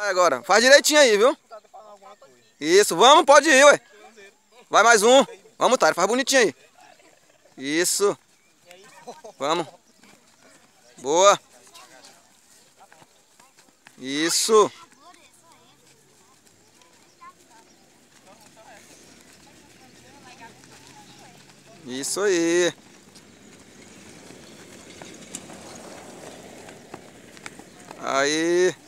Agora, faz direitinho aí, viu? Isso, vamos, pode ir, ué. Vai mais um. Vamos, Tário, faz bonitinho aí. Isso. Vamos. Boa. Isso. Isso aí. Aí.